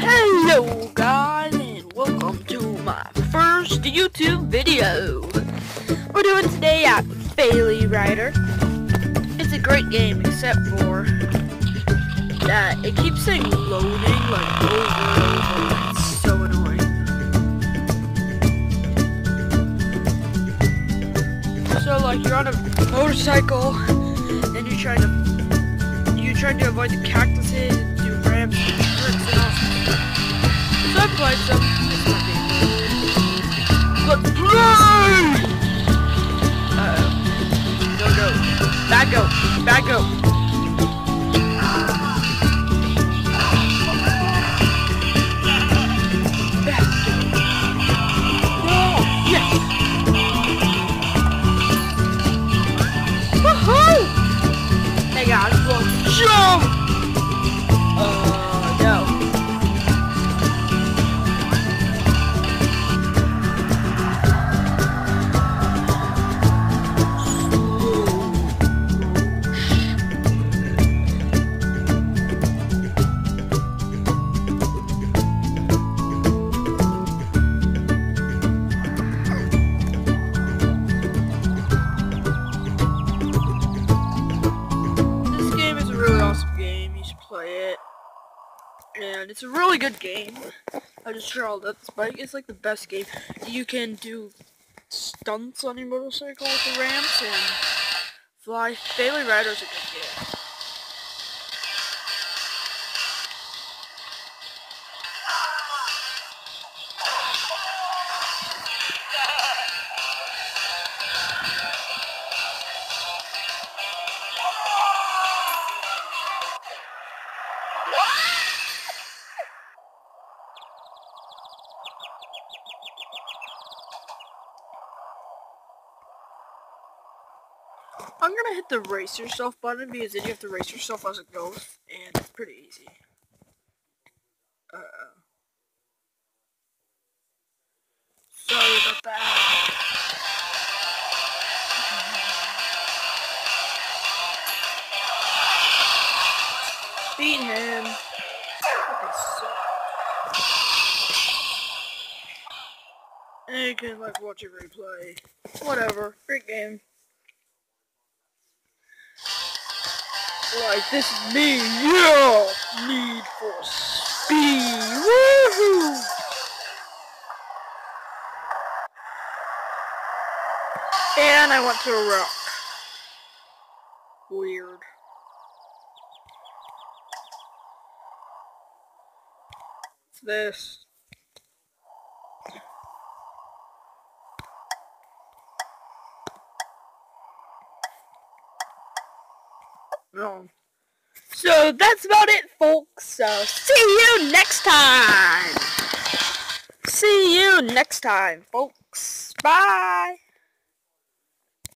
Hello guys and welcome to my first YouTube video. We're doing today at Bailey Rider. It's a great game except for that it keeps saying loading like over and over. It's so annoying. So like you're on a motorcycle and you're trying to you're trying to avoid the cactuses, tricks and all so I played some. Let's play! Uh-oh. Go, go. Back go. Back go. Yes! Woohoo! Hey guys, jump! Play it. And it's a really good game. I just tried out this bike. It's like the best game. You can do stunts on your motorcycle with the ramps and fly. Bailey Rider's a good game. I'm gonna hit the race yourself button because then you have to race yourself as it goes, and it's pretty easy. Uh oh. Sorry about that. Beat him. And you can like watch a replay. Whatever. Great game. Like, this is me, yeah! Need for speed, woohoo! And I went to a rock. Weird. What's this? So that's about it, folks. So see you next time. See you next time, folks. Bye.